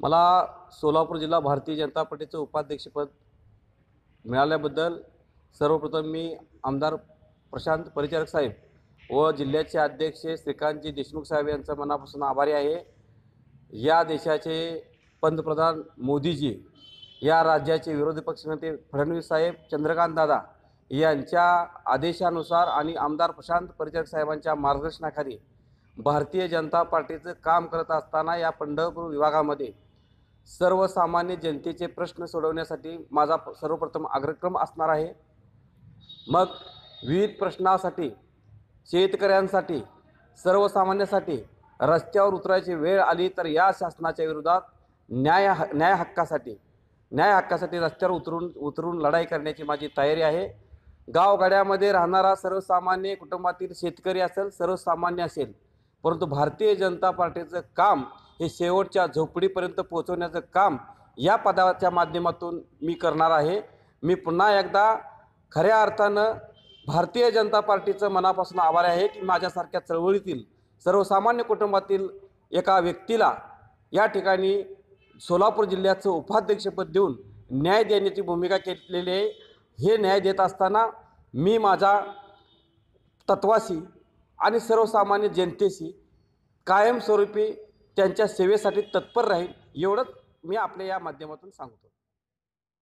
मला सोलापूर जिल्हा भारतीय जनता पार्टीचं उपाध्यक्षपद मिळाल्याबद्दल सर्वप्रथम मी आमदार प्रशांत परिचारक साहेब व जिल्ह्याचे अध्यक्ष श्रीकांतजी देशमुख साहेब यांचा मनापासून आभारी आहे. या देशाचे पंतप्रधान मोदीजी या राज्याचे विरोधी पक्षनेते फडणवीस साहेब चंद्रकांत दादा यांच्या आदेशानुसार आणि आमदार प्रशांत परिचारक साहेबांच्या मार्गदर्शनाखाली भारतीय जनता पार्टीचं काम करत असताना या पंढरपूर विभागामध्ये सर्वसामान्य जनतेचे प्रश्न सोडवण्यासाठी माझा सर्वप्रथम अग्रक्रम असणार आहे. मग विविध प्रश्नासाठी शेतकऱ्यांसाठी सर्वसामान्यांसाठी रस्त्यावर उतरायची वेळ आली तर या शासनाच्या विरोधात न्याय ह न्याय हक्कासाठी न्याय हक्कासाठी रस्त्यावर उतरून उतरून लढाई करण्याची माझी तयारी आहे. गावगाड्यामध्ये राहणारा सर्वसामान्य कुटुंबातील शेतकरी असेल सर्वसामान्य असेल परंतु भारतीय जनता पार्टीचं काम हे शेवटच्या झोपडीपर्यंत पोहोचवण्याचं काम या पदाच्या माध्यमातून मी करणार आहे. मी पुन्हा एकदा खऱ्या अर्थानं भारतीय जनता पार्टीचं मनापासून आभार आहे की माझ्यासारख्या चळवळीतील सर्वसामान्य कुटुंबातील एका व्यक्तीला या ठिकाणी सोलापूर जिल्ह्याचं उपाध्यक्षपद देऊन न्याय देण्याची भूमिका केलेली आहे. हे न्याय देत असताना मी माझा तत्वाशी आणि सर्वसामान्य जनतेशी कायमस्वरूपी त्यांच्या सेवेसाठी तत्पर राहील एवढंच मी आपल्या या माध्यमातून सांगतो.